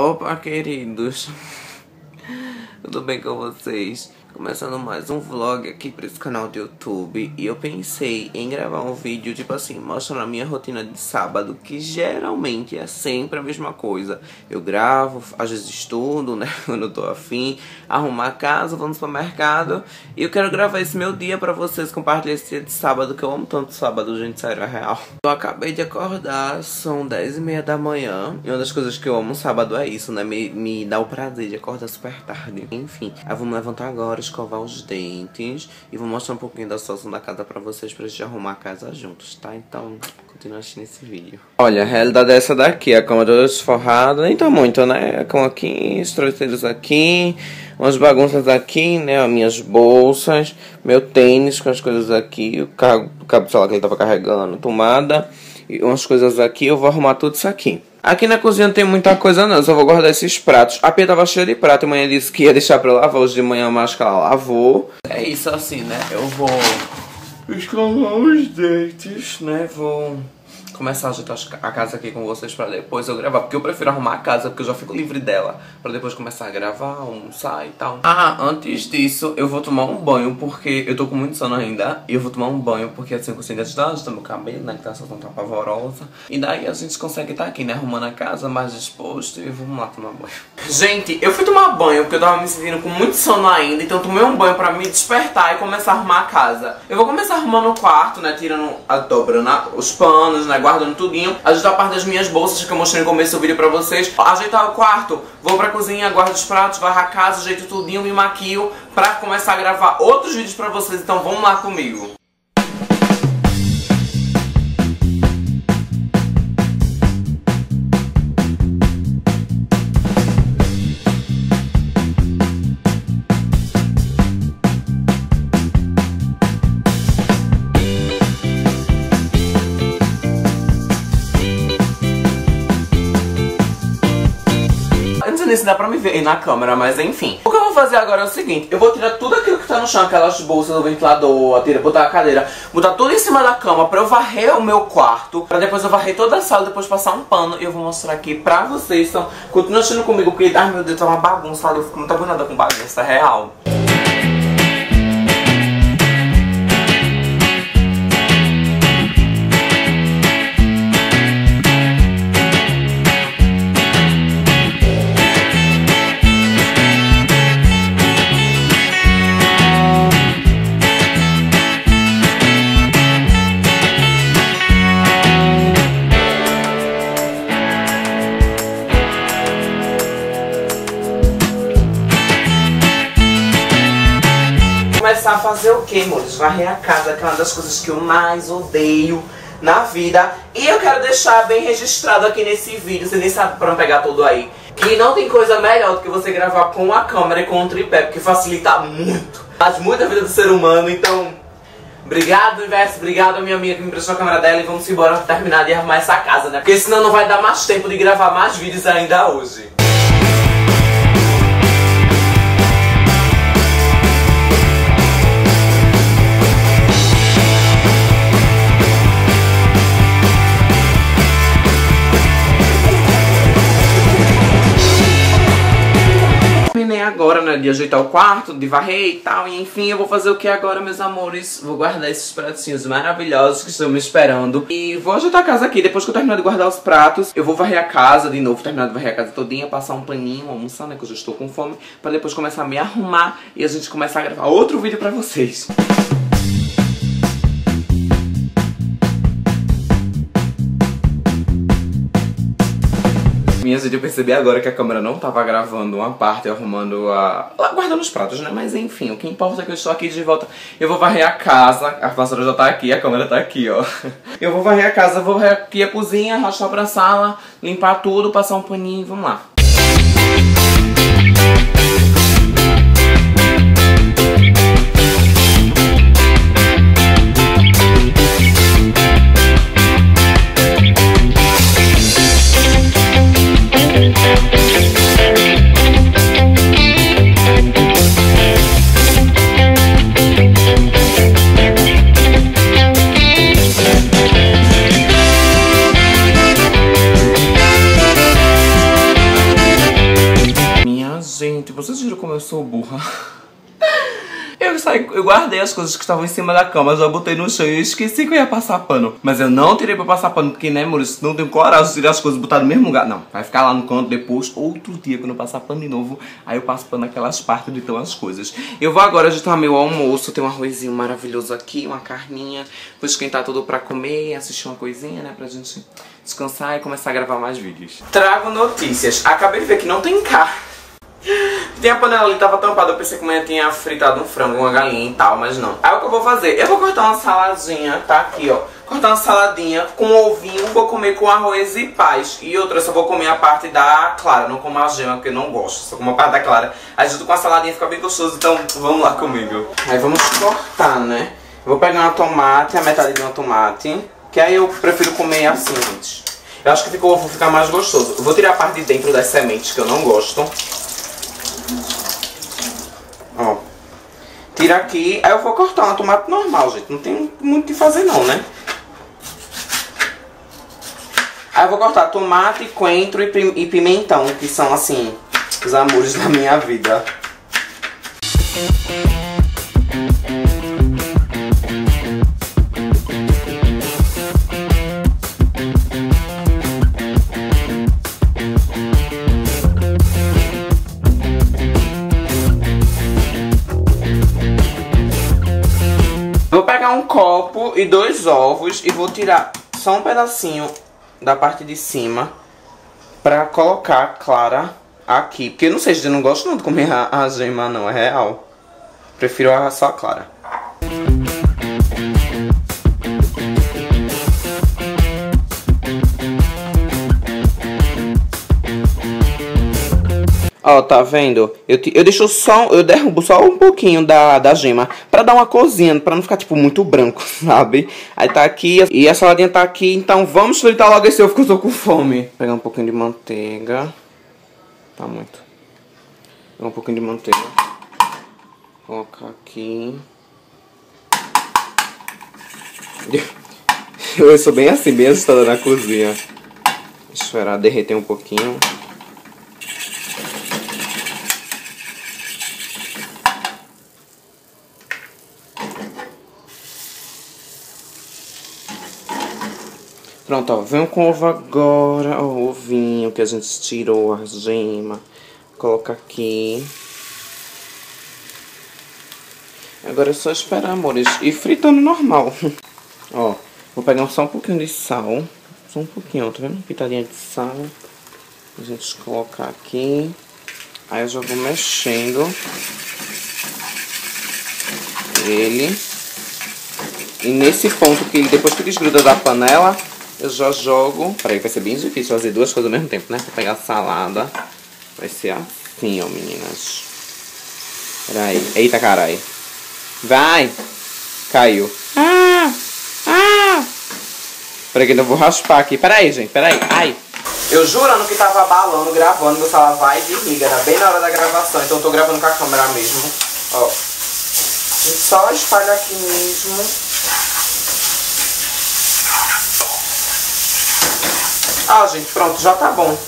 Opa, queridos. Tudo bem com vocês? Começando mais um vlog aqui para esse canal do YouTube E eu pensei em gravar um vídeo, tipo assim, mostrando a minha rotina de sábado Que geralmente é sempre a mesma coisa. Eu gravo, às vezes estudo, né, quando eu tô afim Arrumar a casa, vou no supermercado E eu quero gravar esse meu dia pra vocês Compartilhar esse dia de sábado, que eu amo tanto sábado, gente, sério, é real. Eu acabei de acordar, são 10 e meia da manhã E uma das coisas que eu amo sábado é isso, né, me, me dá o prazer de acordar super tarde. Enfim, aí vamos levantar agora escovar os dentes e vou mostrar um pouquinho da situação da casa pra vocês, pra gente arrumar a casa juntos, tá? Então, continua assistindo esse vídeo. Olha, a realidade é essa daqui, a cama toda desforrada, nem tá muito, né? A cama aqui, os travesseiros aqui, umas bagunças aqui, né? As minhas bolsas, meu tênis com as coisas aqui, o cabo, o cabo sei lá, que ele tava carregando, tomada, e umas coisas aqui, eu vou arrumar tudo isso aqui. Aqui na cozinha não tem muita coisa não, só vou guardar esses pratos. A pia tava cheia de prato, a manhã disse que ia deixar pra lavar, hoje de manhã mais que ela lavou. É isso assim, né? Eu vou escovar os dentes, né? Vou começar a ajeitar a casa aqui com vocês pra depois eu gravar. Porque eu prefiro arrumar a casa, porque eu já fico livre dela. Pra depois começar a gravar, almoçar e tal. Ah, antes disso, eu vou tomar um banho, porque eu tô com muito sono ainda. E eu vou tomar um banho, porque assim eu consigo ajudar, ajustar meu cabelo, né? Que tá soltando tá pavorosa. E daí a gente consegue estar tá aqui, né? Arrumando a casa, mais disposto. E vamos lá tomar banho. Gente, eu fui tomar banho, porque eu tava me sentindo com muito sono ainda. Então tomei um banho pra me despertar e começar a arrumar a casa. Eu vou começar arrumando o quarto, né? Tirando, a, dobrando os panos, né? Guardando tudinho, ajeitar a parte das minhas bolsas que eu mostrei no começo do vídeo pra vocês, ajeitar o quarto, vou pra cozinha, guardo os pratos, varro a casa, ajeito tudinho, me maquio pra começar a gravar outros vídeos pra vocês, então vamos lá comigo. Sei se dá pra me ver aí na câmera, mas enfim. O que eu vou fazer agora é o seguinte, eu vou tirar tudo aquilo que tá no chão, aquelas bolsas do ventilador, a tira, botar a cadeira, botar tudo em cima da cama pra eu varrer o meu quarto, pra depois eu varrer toda a sala, depois passar um pano e eu vou mostrar aqui pra vocês. Então, continua assistindo comigo, porque, ai meu Deus, tá uma bagunça, eu fico muito agonada com bagunça, real. Fazer o que, amores? Varrer a casa, que é uma das coisas que eu mais odeio na vida. E eu quero deixar bem registrado aqui nesse vídeo, você nem sabe pra não pegar tudo aí, que não tem coisa melhor do que você gravar com a câmera e com o tripé, porque facilita muito, faz muito a vida do ser humano, então... Obrigado, Universo, obrigado minha amiga que me prestou a câmera dela e vamos embora terminar de arrumar essa casa, né? Porque senão não vai dar mais tempo de gravar mais vídeos ainda hoje. De ajeitar o quarto, de varrer e tal. E enfim, eu vou fazer o que agora, meus amores? Vou guardar esses pratinhos maravilhosos que estão me esperando. E vou ajeitar a casa aqui. Depois que eu terminar de guardar os pratos, eu vou varrer a casa de novo, terminar de varrer a casa todinha, passar um paninho, almoçar, né, que eu já estou com fome, pra depois começar a me arrumar e a gente começar a gravar outro vídeo pra vocês. Minhas eu percebi agora que a câmera não tava gravando uma parte arrumando a... guardando os pratos, né? Mas enfim, o que importa é que eu estou aqui de volta. Eu vou varrer a casa, a vassoura já tá aqui, a câmera tá aqui, ó. Eu vou varrer a casa, vou varrer aqui a cozinha, arrastar pra sala, limpar tudo, passar um paninho e vamos lá. gente, eu sou burra? Eu, saí, eu guardei as coisas que estavam em cima da cama, já botei no chão e esqueci que eu ia passar pano. Mas eu não tirei pra passar pano, porque, né, Maurício, não tenho coragem de tirar as coisas e botar no mesmo lugar. Não, vai ficar lá no canto depois, outro dia, quando eu passar pano de novo, aí eu passo pano naquelas partes onde estão as coisas. Eu vou agora ajeitar meu almoço, tem um arrozinho maravilhoso aqui, uma carninha. Vou esquentar tudo pra comer, assistir uma coisinha, né, pra gente descansar e começar a gravar mais vídeos. Trago notícias. Acabei de ver que não tem carne. Tem a panela ali, tava tampada, eu pensei que a mãe tinha fritado um frango, uma galinha e tal, mas não. Aí o que eu vou fazer? Eu vou cortar uma saladinha, tá aqui, ó. Cortar uma saladinha com ovinho, vou comer com arroz e paz. E outra, eu só vou comer a parte da clara, não como a gema, porque eu não gosto. Só como a parte da clara. Aí junto com a saladinha fica bem gostoso, então vamos lá comigo. Aí vamos cortar, né? Eu vou pegar uma tomate, a metade de uma tomate, que aí eu prefiro comer assim, gente. Eu acho que ficou, ficar mais gostoso. Eu vou tirar a parte de dentro das sementes, que eu não gosto. Ó. Aqui. Aí eu vou cortar uma tomate normal, gente. Não tem muito o que fazer não, né? Aí eu vou cortar tomate, coentro e pimentão, que são, assim, os amores da minha vida. Copo e dois ovos e vou tirar só um pedacinho da parte de cima pra colocar clara aqui. Porque eu não sei, eu não gosto não de comer a, a gema não, é real. Prefiro a, só a clara. Ó, tá vendo? Eu, eu deixo só, eu derrubo só um pouquinho da, da gema pra dar uma cozinha, pra não ficar, tipo, muito branco, sabe? Aí tá aqui, e a saladinha tá aqui, então vamos fritar logo esse ovo que eu tô com fome. Vou pegar um pouquinho de manteiga. Tá muito. Vou pegar um pouquinho de manteiga. Colocar aqui. Eu sou bem assim, bem assustada na cozinha. Esperar derreter um pouquinho. Pronto, ó, vem com ovo agora, o ovinho que a gente tirou, a gema. Coloca aqui. Agora é só esperar, amores, e fritando normal. ó, vou pegar só um pouquinho de sal. Só um pouquinho, tá vendo? Pitadinha de sal. A gente colocar aqui. Aí eu já vou mexendo ele. E nesse ponto que depois que desgruda da panela, eu já jogo... Peraí, vai ser bem difícil fazer duas coisas ao mesmo tempo, né? Vou pegar a salada. Vai ser assim, ó, meninas. Peraí. Eita, carai. Vai! Caiu. Ah! Ah! Peraí que eu vou raspar aqui. Peraí, gente. Peraí. Ai! Eu jurando que tava balando, gravando, meu celular vai e desliga. Era bem na hora da gravação, então eu tô gravando com a câmera mesmo. Ó. Só espalha aqui mesmo. Ah, gente, pronto, já tá bom.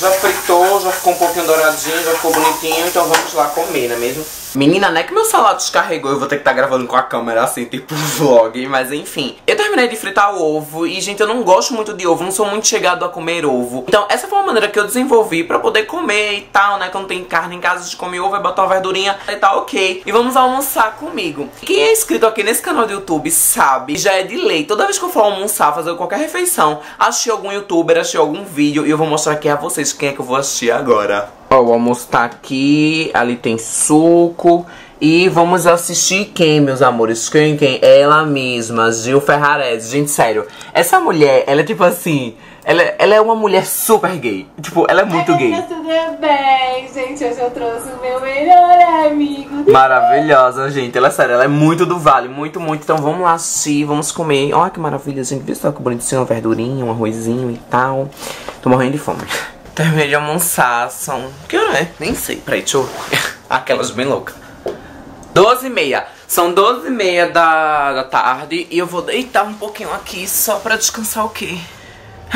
Já fritou, já ficou um pouquinho douradinho, já ficou bonitinho, então vamos lá comer, não é mesmo? Menina, não é que meu salado descarregou eu vou ter que estar tá gravando com a câmera assim, tipo vlog, mas enfim. Eu terminei de fritar o ovo e, gente, eu não gosto muito de ovo, não sou muito chegado a comer ovo. Então, essa foi uma maneira que eu desenvolvi pra poder comer e tal, né? Quando tem carne em casa, de comer ovo, é botar uma verdurinha e tá ok. E vamos almoçar comigo. Quem é inscrito aqui nesse canal do YouTube sabe, já é de lei. Toda vez que eu for almoçar, fazer qualquer refeição, achei algum youtuber, achei algum vídeo e eu vou mostrar aqui a vocês quem é que eu vou assistir agora. Ó, o almoço tá aqui, ali tem suco. E vamos assistir quem, meus amores? Quem, quem? Ela mesma, Gil Ferrarese. Gente, sério, essa mulher, ela é tipo assim... Ela, ela é uma mulher super gay. Tipo, ela é muito Ai, gay. Tudo bem, gente. Hoje eu trouxe o meu melhor amigo. Maravilhosa, gente. Ela é sério, ela é muito do vale. Muito, muito. Então vamos lá assistir, vamos comer. Olha que maravilha, gente. Vê só que bonitinho, uma verdurinha, um arrozinho e tal. Tô morrendo de fome. Terminei de almoçar, são... Que hora é? Nem sei, peraí, deixa eu... Aquelas bem loucas. 12 e meia. São 12 e meia da, da tarde e eu vou deitar um pouquinho aqui só pra descansar o quê?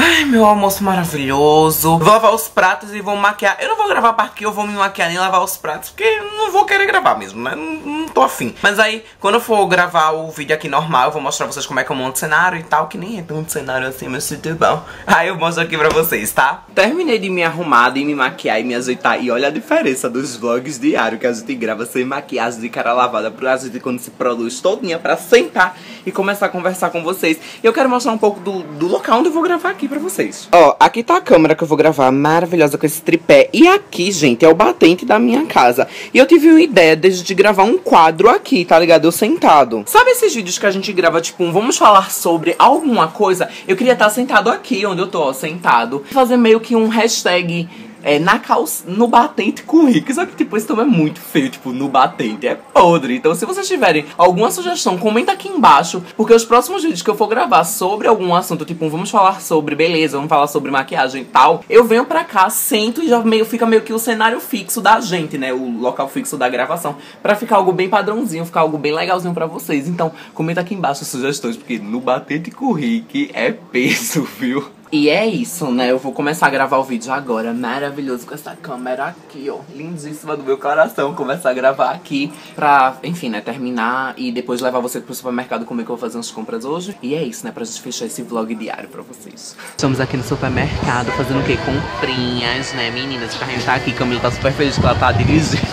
Ai, meu almoço maravilhoso. Vou lavar os pratos e vou maquiar. Eu não vou gravar aqui, eu vou me maquiar nem lavar os pratos, porque não vou querer gravar mesmo, né? Não, não tô afim. Mas aí, quando eu for gravar o vídeo aqui normal, eu vou mostrar pra vocês como é que eu monto cenário e tal, que nem é tanto cenário assim, mas tudo bom. Aí eu mostro aqui pra vocês, tá? Terminei de me arrumar, de me maquiar e me ajeitar. E olha a diferença dos vlogs diários que a gente grava sem maquiagem de cara lavada pra gente quando se produz todinha pra sentar e começar a conversar com vocês. E eu quero mostrar um pouco do, do local onde eu vou gravar aqui pra vocês. Ó, aqui tá a câmera que eu vou gravar, maravilhosa com esse tripé. E aqui, gente, é o batente da minha casa. E eu tive uma ideia desde de gravar um quadro aqui, tá ligado? Eu sentado. Sabe esses vídeos que a gente grava, tipo, um vamos falar sobre alguma coisa? Eu queria estar sentado aqui, onde eu tô, ó, sentado. Fazer meio que um hashtag é, na calça, no batente com Rick. Só que, tipo, esse também é muito feio, tipo, no batente. É podre. Então, se vocês tiverem alguma sugestão, comenta aqui embaixo. Porque os próximos vídeos que eu for gravar sobre algum assunto, tipo, vamos falar sobre beleza, vamos falar sobre maquiagem e tal, eu venho pra cá, sento e já meio, fica meio que o cenário fixo da gente, né? O local fixo da gravação. Pra ficar algo bem padrãozinho, ficar algo bem legalzinho pra vocês. Então, comenta aqui embaixo as sugestões, porque no batente com Rick é peso, viu? E é isso, né? Eu vou começar a gravar o vídeo agora. Maravilhoso com essa câmera aqui, ó. Lindíssima do meu coração. Começar a gravar aqui pra, enfim, né? Terminar e depois levar você pro supermercado comer que eu vou fazer umas compras hoje. E é isso, né? Pra gente fechar esse vlog diário pra vocês. Estamos aqui no supermercado fazendo o quê? Comprinhas, né, meninas? O carrinho tá aqui. Camila tá super feliz que ela tá dirigindo.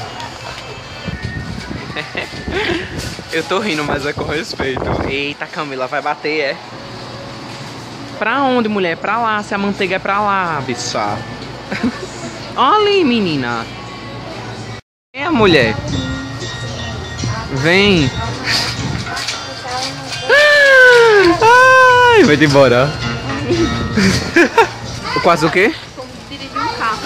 eu tô rindo, mas é com respeito. Eita, Camila, vai bater, é? Pra onde, mulher? Pra lá, se a manteiga é pra lá, bicha. Olha ali, menina. É a mulher. Vem. Ai, vai embora. Quase o quê? Como dirigir um carro.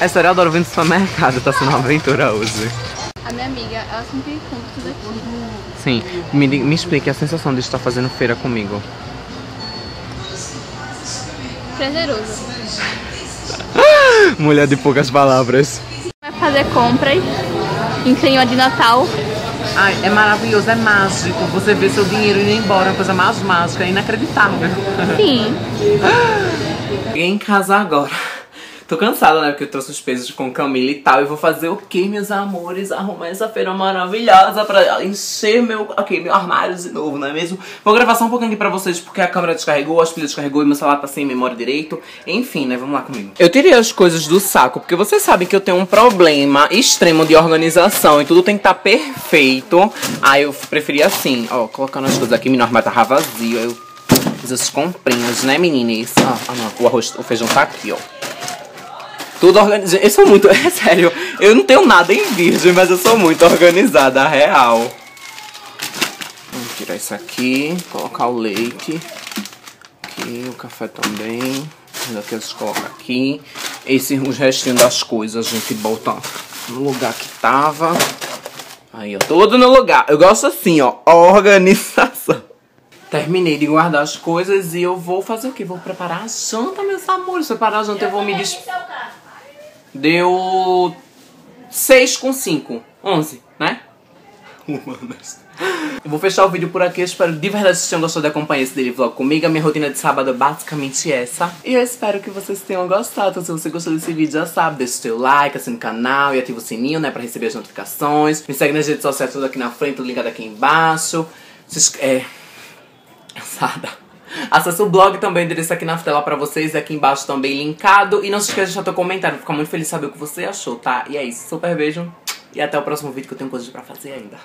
É sério, eu adoro vir no supermercado, tá sendo uma aventura hoje. A minha amiga, ela sempre compra tudo aqui. Sim, me, me explique a sensação de estar fazendo feira comigo. Prazeroso. Mulher de poucas palavras. Vai fazer compras em clima de Natal. Ai, é maravilhoso, é mágico. Você vê seu dinheiro indo embora, uma coisa mais mágica, é inacreditável. Sim. Em casa agora. Tô cansada, né? Porque eu trouxe os pesos com Camila e tal. E vou fazer o que, meus amores? Arrumar essa feira maravilhosa pra encher meu, ok, meu armário de novo, não é mesmo? Vou gravar só um pouquinho aqui pra vocês, porque a câmera descarregou, as pilhas descarregou e meu celular tá sem memória direito. Enfim, né? Vamos lá comigo. Eu tirei as coisas do saco, porque vocês sabem que eu tenho um problema extremo de organização e tudo tem que estar perfeito. Aí eu preferi assim, ó, colocando as coisas aqui, meu armário tava vazio, aí eu fiz as comprinhas, né, meninas? Ah, ah, não, o arroz, o feijão tá aqui, ó. Tudo organizado. Eu sou muito. É sério. Eu não tenho nada em virgem, mas eu sou muito organizada, real. Vamos tirar isso aqui. Colocar o leite. Aqui, o café também. Daqui a gente coloca aqui. Esse, os restinhos das coisas a gente bota no lugar que tava. Aí, ó. Tudo no lugar. Eu gosto assim, ó. Organização. Terminei de guardar as coisas e eu vou fazer o quê? Vou preparar a janta, meus amores. Preparar a janta, eu vou me des... Deu 6 com 5. 11, né? Humanas. Eu vou fechar o vídeo por aqui. Eu espero de verdade que vocês tenham gostado de acompanhar esse daily vlog comigo. A minha rotina de sábado é basicamente essa. E eu espero que vocês tenham gostado. Então, se você gostou desse vídeo, já sabe, deixa o seu like, assina o canal e ativa o sininho, né? Pra receber as notificações. Me segue nas redes sociais, tudo aqui na frente, tudo linkado aqui embaixo. Vocês, é... Cansada. Acesse o blog também, endereço aqui na tela pra vocês, aqui embaixo também linkado. E não se esqueça de deixar teu comentário, ficar muito feliz de saber o que você achou, tá? E é isso, super beijo e até o próximo vídeo que eu tenho coisas pra fazer ainda.